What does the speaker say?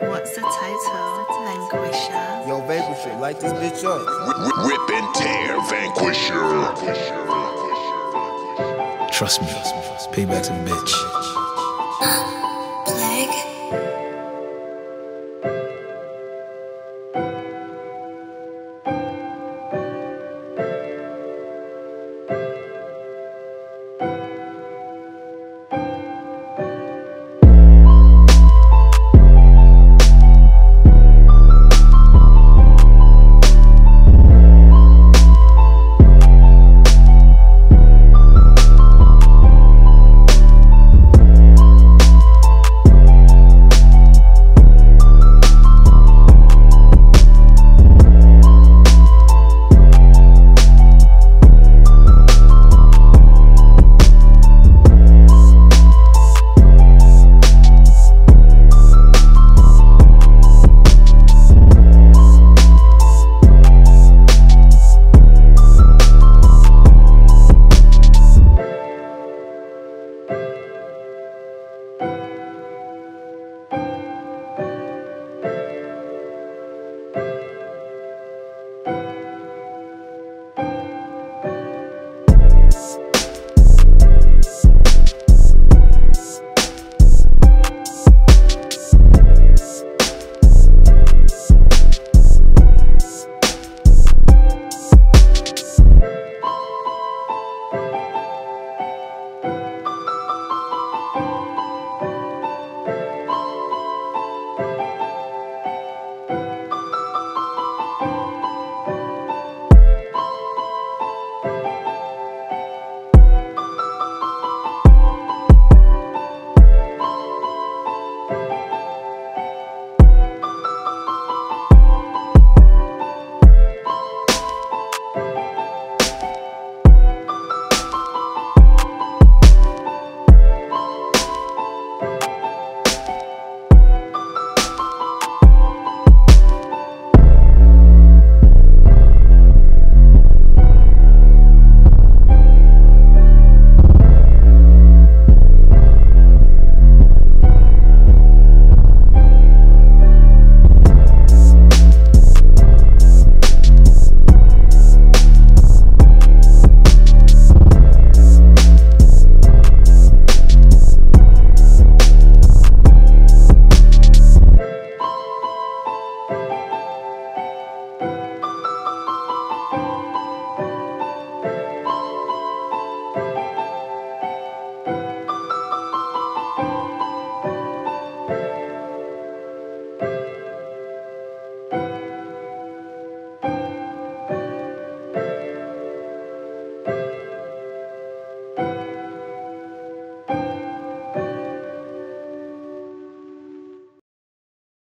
What's the title? Vanquisher. Yo, Vanquisher, light this bitch up. Rip and tear, Vanquisher. Trust me, payback's a bitch.